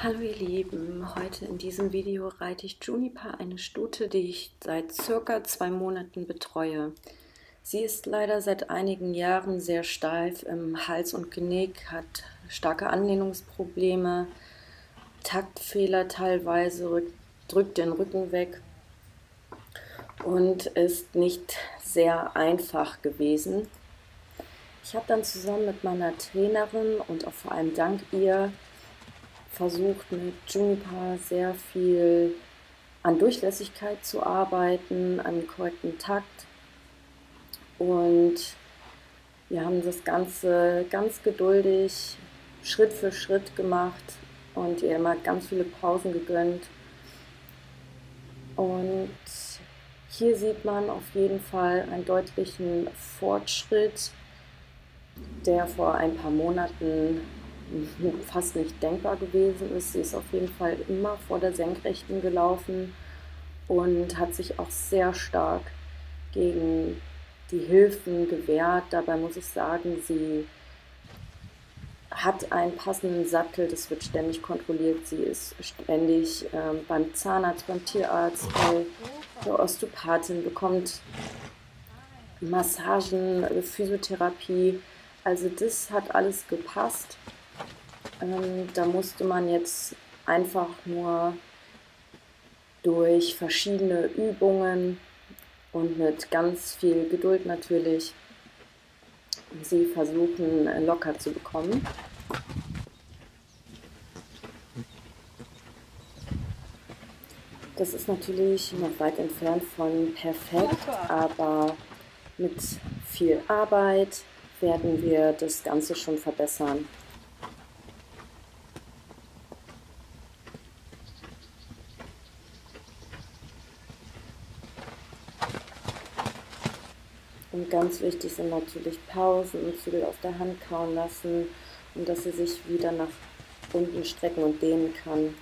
Hallo ihr Lieben, heute in diesem Video reite ich Juniper, eine Stute, die ich seit circa zwei Monaten betreue. Sie ist leider seit einigen Jahren sehr steif im Hals und Genick, hat starke Anlehnungsprobleme, Taktfehler teilweise, drückt den Rücken weg und ist nicht sehr einfach gewesen. Ich habe dann zusammen mit meiner Trainerin und auch vor allem dank ihr versucht mit Juniper sehr viel an Durchlässigkeit zu arbeiten, an korrekten Takt. Und wir haben das Ganze ganz geduldig, Schritt für Schritt gemacht und ihr immer ganz viele Pausen gegönnt. Und hier sieht man auf jeden Fall einen deutlichen Fortschritt, der vor ein paar Monaten fast nicht denkbar gewesen ist. Sie ist auf jeden Fall immer vor der Senkrechten gelaufen und hat sich auch sehr stark gegen die Hilfen gewehrt. Dabei muss ich sagen, sie hat einen passenden Sattel, das wird ständig kontrolliert. Sie ist ständig ähm, beim Zahnarzt, beim Tierarzt, bei der Osteopathin, bekommt Massagen, Physiotherapie. Also das hat alles gepasst. Ähm, da musste man jetzt einfach nur durch verschiedene Übungen und mit ganz viel Geduld natürlich sie versuchen äh, locker zu bekommen. Das ist natürlich noch weit entfernt von perfekt, aber mit viel Arbeit werden wir das Ganze schon verbessern. Und ganz wichtig sind natürlich Pausen und Zügel auf der Hand kauen lassen und dass sie sich wieder nach unten strecken und dehnen kann.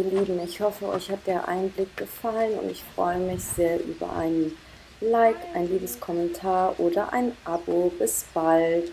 Ihr Lieben, ich hoffe, euch hat der Einblick gefallen und ich freue mich sehr über einen Like, ein liebes Kommentar oder ein Abo. Bis bald!